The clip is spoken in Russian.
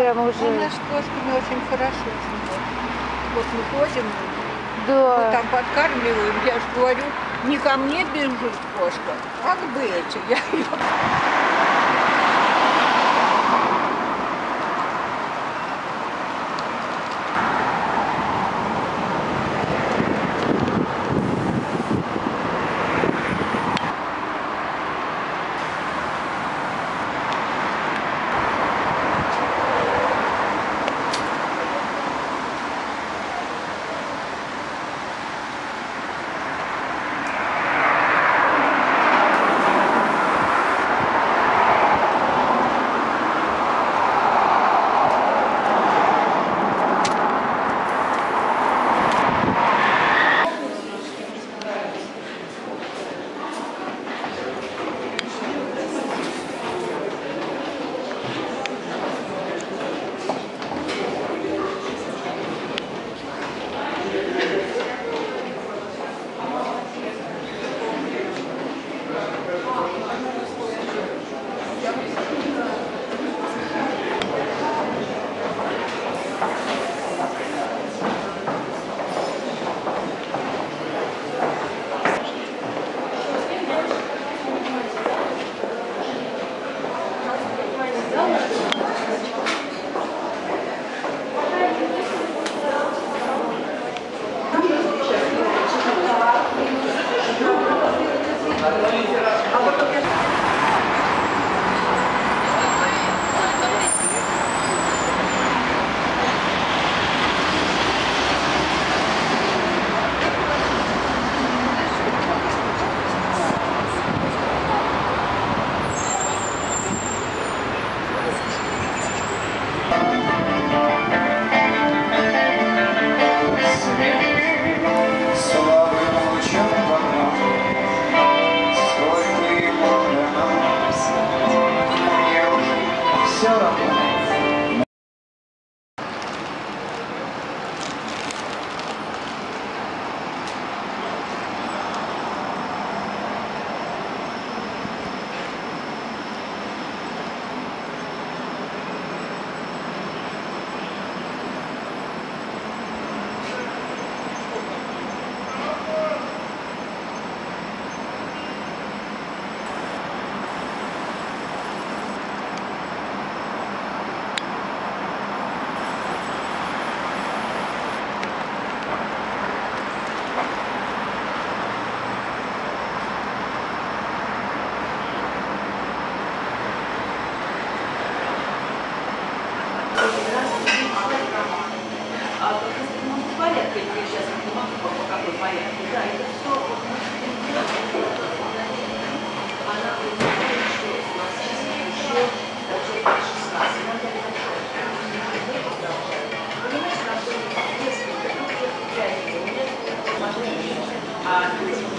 прям У уже. нас с кошками очень хорошо. Вот мы ходим, мы Да. там подкармливаем, я же говорю, не ко мне бежит кошка, а к Бете. Я её А по ну, порядку, я сейчас не могу по по какой порядку. Да, это все. Она говорит, что у нас сейчас еще получается 16. Надо большое. Мы продолжаем. Понимаешь, на что несколько, ну, пять, а